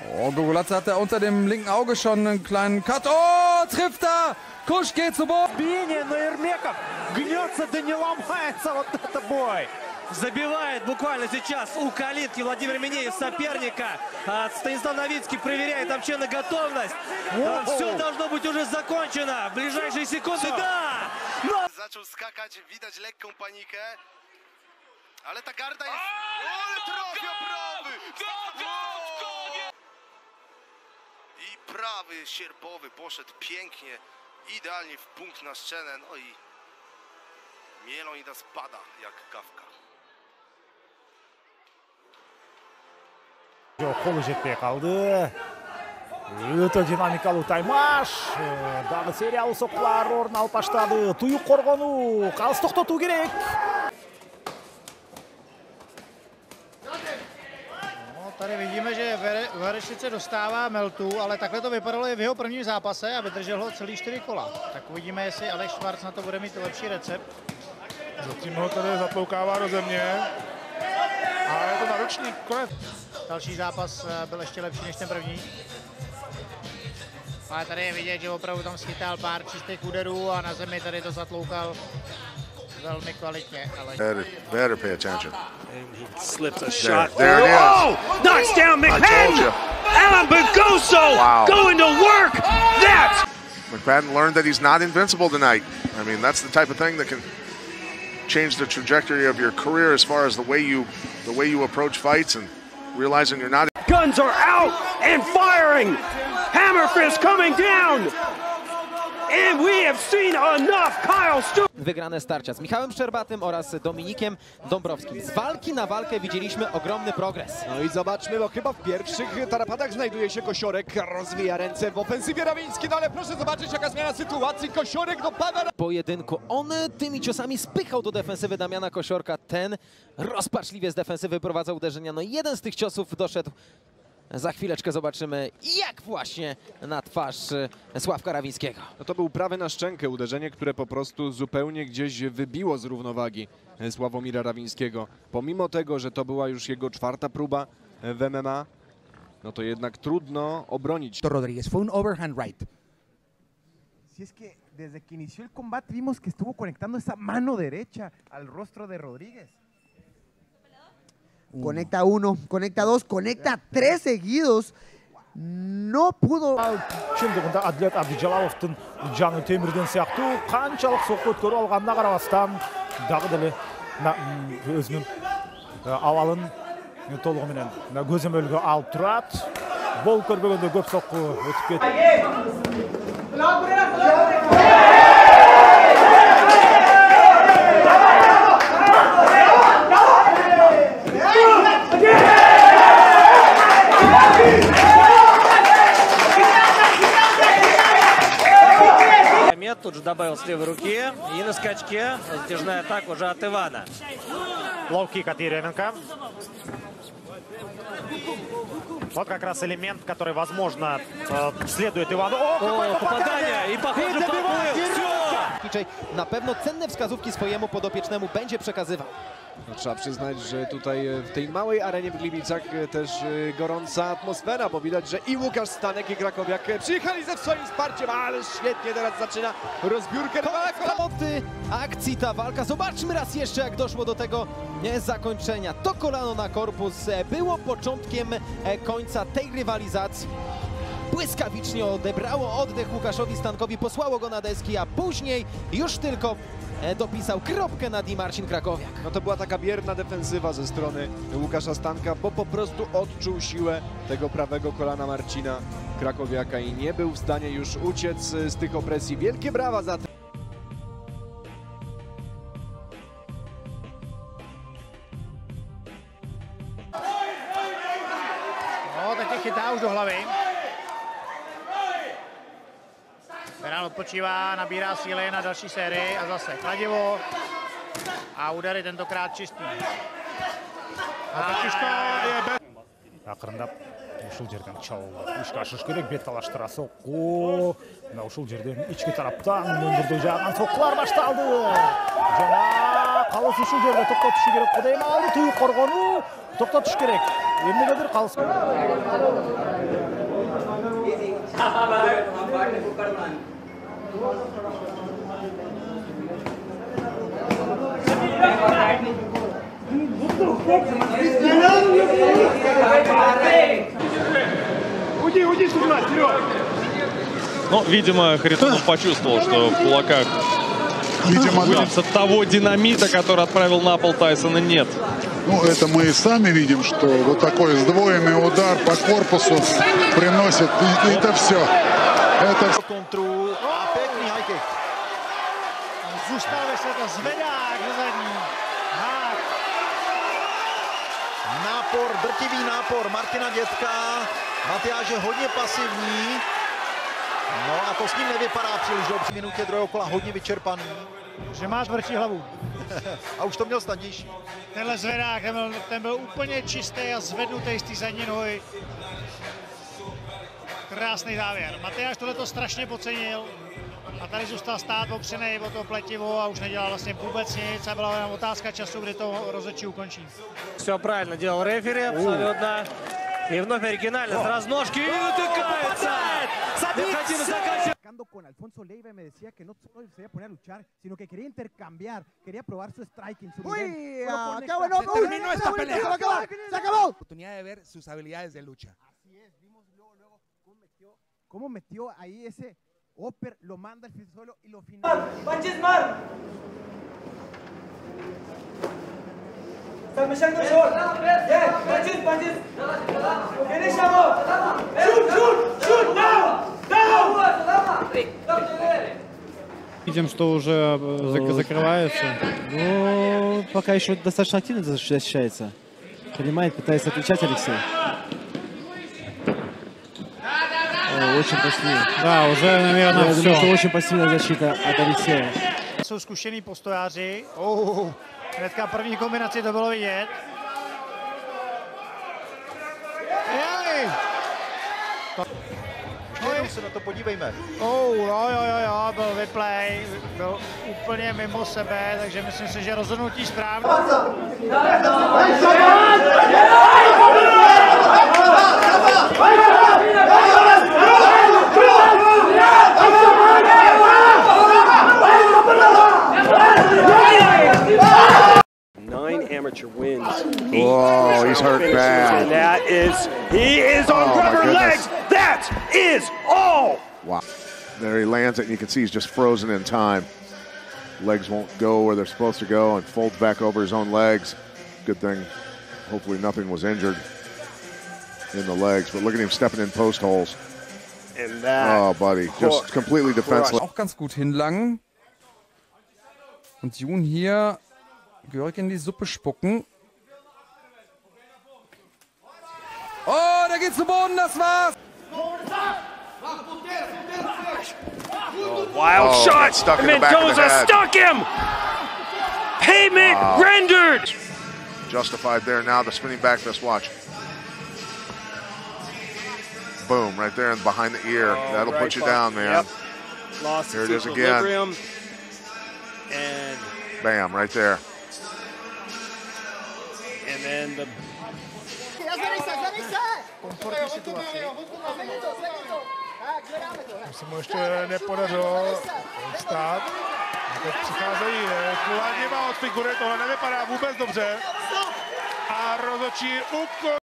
Oh, Gogolatze hat er unter dem linken Auge schon einen kleinen Cut. Oh, trifft er! Kusch geht zu Boden. Биение, но Ермеков гнется, да не ломается. Вот это бой! Забивает буквально сейчас у калитки Владимир Минеев соперника. А Станислав Новицкий проверяет вообще на готовность. Все должно быть уже закончено. В ближайшие секунды. Да! Но Zaczął skakać, widać lekką panikę. Ale ta garda jest... Ale trafia prawy! I prawy sierpowy poszedł pięknie, idealnie w punkt na szczenę. No i Mielonida spada jak kawka. Жоқ, қолы жетпей қалды. Өте динамикалуу таймаш. Э, Дағы сериялы соққылар орын алып баштады. Туюк коргонуу. Қалыс токтотуу керек. Tady vidíme, že sice dostává Meltu, ale takhle to vypadalo i v jeho prvním zápase a vydržel ho celý čtyři kola. Tak uvidíme, jestli Alex Schwarz na to bude mít lepší recept. Zatím ho tady zatloukává do země. A je to náročný konec. Další zápas eh, byl ještě lepší než ten první. Ale tady je vidět, že opravdu tam schytal pár čistých úderů a na zemi tady to zatloukal velmi kvalitně. Ale... Better, better pay attention. he slips a There, shot. there it is. Oh! Knocks down I McPadden. you. Alan Bagoso Wow. going to work. That's McFadden learned that he's not invincible tonight. I mean, that's the type of thing that can change the trajectory of your career as far as the way you the way you approach fights and realizing you're not guns are out and firing. Hammer fist coming down. And we have seen enough. Kyle Stu. wygrane starcia z Michałem Szczerbatym oraz Dominikiem Dąbrowskim. Z walki na walkę widzieliśmy ogromny progres. No i zobaczmy, bo chyba w pierwszych tarapatach znajduje się Kosiorek, rozwija ręce w ofensywie Rawiński, no ale proszę zobaczyć jaka zmiana sytuacji, Kosiorek do Pawela. pojedynku. On tymi ciosami spychał do defensywy Damiana Kosiorka. Ten rozpaczliwie z defensywy prowadza uderzenia. No i jeden z tych ciosów doszedł. Za chwileczkę zobaczymy, jak właśnie na twarz e, Sławka Rawińskiego. No to był prawy na szczękę, uderzenie, które po prostu zupełnie gdzieś wybiło z równowagi Sławomira Rawińskiego. Pomimo tego, że to była już jego czwarta próba w MMA, no to jednak trudno obronić Rodríguez. Fue un overhand right. Si es que desde que inició el combate vimos que estuvo conectando esa mano derecha al rostro de Rodríguez. Conecta uno, conecta dos, conecta tres seguidos. No pudo. Бұнда Әділет Әбдіжалаловтың жаңы темірден сияқты қаншалық соққы өткеріп алғанына қарамастан дағы м, өзінің авалын толығыменен көзөмөлгө алып тұрады бол көрбөгөндө көп соққы өтіп кетті добавил с левой руки. И на скачке затяжная атака уже от Ивана. Лоу-кик от Еременко. Вот как раз элемент, который, возможно, э, следует Ивану. О, О, попадание! И, похоже, поплыл. Все! Na pewno cenne wskazówki swojemu podopiecznemu będzie przekazywał. No, trzeba przyznać, że tutaj e, w tej małej arenie w Gliwicach e, też e, gorąca atmosfera, bo widać, że i Łukasz Stanek i Krakowiak przyjechali ze swoim wsparciem, ale świetnie teraz zaczyna rozbiórkę. Od akcji ta walka. Zobaczmy raz jeszcze, jak doszło do tego zakończenia. To kolano na korpus było początkiem końca tej rywalizacji. Błyskawicznie odebrało oddech Łukaszowi Stankowi, posłało go na deski, a później już tylko e, dopisał kropkę nad i Marcin Krakowiak. No to była taka bierna defensywa ze strony Łukasza Stanka, bo po prostu odczuł siłę tego prawego kolana Marcina Krakowiaka i nie był w stanie już uciec e, z tych opresji. Wielkie brawa za to. No, teď je chytá už do hlavy. Penál odpočívá, nabírá síly na další sérii a zase kladivo. A údery tentokrát čistý. A už to je bez... ақырындап ушул жерден чабуыл ишке ашыш керек бет талаштыра соққу мына ушул жерден ички тараптан мөндүрдө жааган соққулар башталды жана калыс ушул жерде токтотушу керек кудайым алды туюк коргонуу токтотуш керек эмнегедир калышкан Ну, видимо, Харитонов почувствовал, что в кулаках Видимо, да. выльется того динамита, который отправил на пол Тайсона, нет. Ну, это мы и сами видим, что вот такой сдвоенный удар по корпусу приносит. И, это все. Это всё. Zůstává se to zvedák do zadní. Hák. Nápor, drtivý nápor Martina Dětka. Matyáš je hodně pasivní. No a to s ním nevypadá příliš dobře. Minutě druhého kola hodně vyčerpaný. Že máš vrčí hlavu. a už to měl snadnější. Tenhle zvedák, ten byl, ten byl úplně čistý a zvednutý z té zadní nohy. Krásný závěr. Matyáš tohle to strašně podcenil a tady zůstal stát opřený o to pletivo a už nedělal vlastně vůbec nic a byla jenom otázka času, kdy to rozhodčí ukončí. Все правильно делал рефери, абсолютно. И вновь оригинально, с разножки, и натыкается! Необходимо заканчивать. Platicando con Alfonso Leiva y me decía que no solo se iba a poner a luchar, sino que quería intercambiar, quería probar su striking, su Uy, nivel. ah, Solo con qué esta- bueno, se uy, terminó se esta acabó, pelea. se acabó, se acabó. oportunidad de ver sus habilidades de lucha. Así es, vimos luego, luego cómo metió, cómo metió ahí ese Oper lo manda al suelo y lo finaliza. ¡Panchismar! Están mechando el short. Yeah, punches, punches. Finish amor. Shoot, shoot, shoot, down, down. Видим, что уже зак закрывается. Ну, пока еще достаточно активно защищается. Понимает, пытается отвечать Алексей. очень пассивно. Да, уже, наверное, Я все. думаю, что очень пассивная защита от Алексея. Jsou zkušený postojáři. Oh, hnedka první kombinaci to bylo vidět. Jej! Jenom se na to podívejme. Oh, jo, jo, jo, jo, byl vyplay, byl úplně mimo sebe, takže myslím si, že rozhodnutí správné. Nine amateur wins. Oh, he's hurt bad. And that is, he is on Oh, rubber legs. That is all. Wow. There he lands it, and you can see he's just frozen in time. Legs won't go where they're supposed to go and folds back over his own legs. Good thing, hopefully, nothing was injured in the legs. But look at him stepping in post holes. And that. Oh, buddy. Just completely defenseless. Auch ganz gut hinlangen. Und Jun hier gehörig in die Suppe spucken. Oh, der geht zu Boden, das war's! Oh, wild Oh, shot. got stuck in the back of the Mendoza head. stuck him. Payment Wow. rendered. Justified there now. The spinning back fist. Watch. Boom, right there and behind the ear. That'll right put you down, man. Yep. Lost Here its again. equilibrium. And Bam, right there. and then the se mu ještě nepodařilo vstát. A teď přicházejí eh, Kulanima od figury, tohle nevypadá vůbec dobře. A rozhodčí úkol.